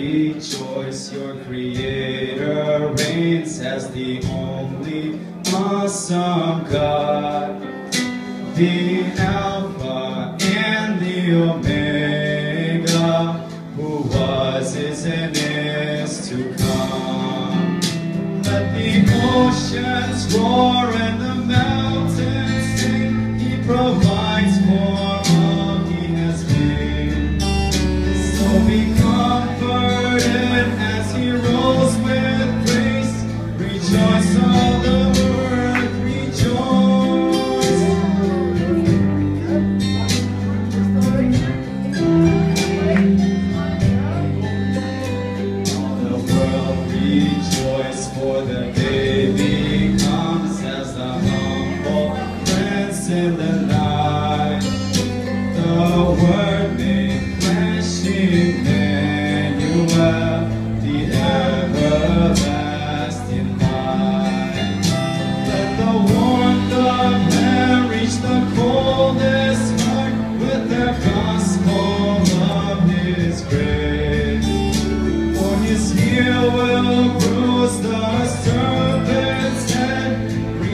rejoice, your creator reigns as the only awesome God, the Alpha and the Omega, who was, is, and is to come. Let the oceans roar and the mountains rejoice, for the baby comes as the humble prince in the. The word made flesh, Emmanuel,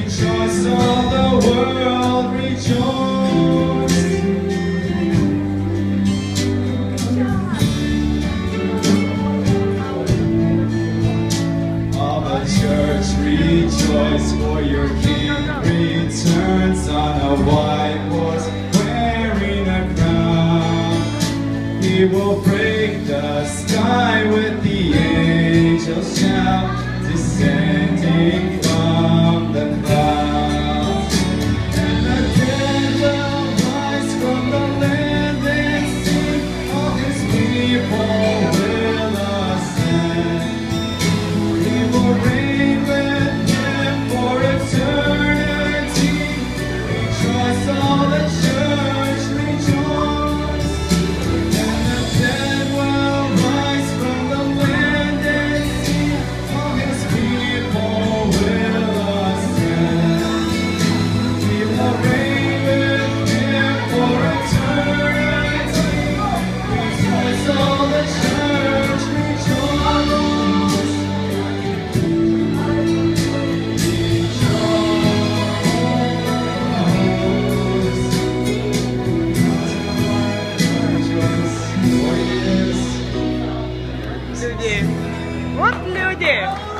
Rejoice, all the world, rejoice. All the church, rejoice, for your King returns on a white horse, wearing a crown. He will break the sky with the angels shout descending from the clouds. And the dead will rise from the land all his people. люди. Вот люди.